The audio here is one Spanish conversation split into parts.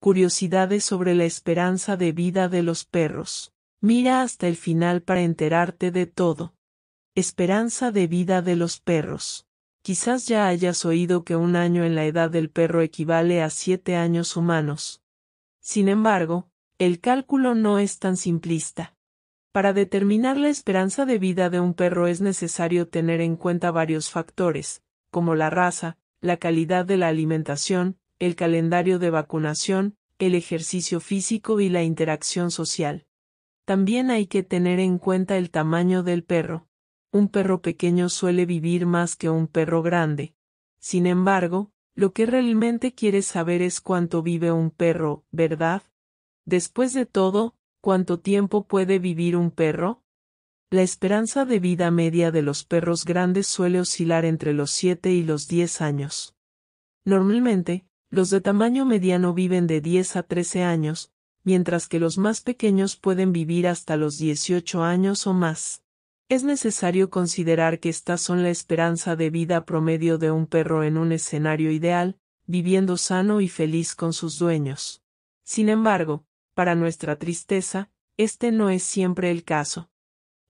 Curiosidades sobre la esperanza de vida de los perros. Mira hasta el final para enterarte de todo. Esperanza de vida de los perros. Quizás ya hayas oído que un año en la edad del perro equivale a siete años humanos. Sin embargo, el cálculo no es tan simplista. Para determinar la esperanza de vida de un perro es necesario tener en cuenta varios factores, como la raza, la calidad de la alimentación, el calendario de vacunación, el ejercicio físico y la interacción social. También hay que tener en cuenta el tamaño del perro. Un perro pequeño suele vivir más que un perro grande. Sin embargo, lo que realmente quieres saber es cuánto vive un perro, ¿verdad? Después de todo, ¿cuánto tiempo puede vivir un perro? La esperanza de vida media de los perros grandes suele oscilar entre los 7 y los 10 años. Normalmente, los de tamaño mediano viven de 10 a 13 años, mientras que los más pequeños pueden vivir hasta los 18 años o más. Es necesario considerar que estas son la esperanza de vida promedio de un perro en un escenario ideal, viviendo sano y feliz con sus dueños. Sin embargo, para nuestra tristeza, este no es siempre el caso.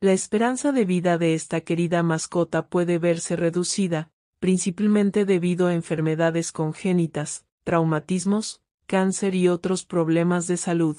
La esperanza de vida de esta querida mascota puede verse reducida, principalmente debido a enfermedades congénitas, traumatismos, cáncer y otros problemas de salud.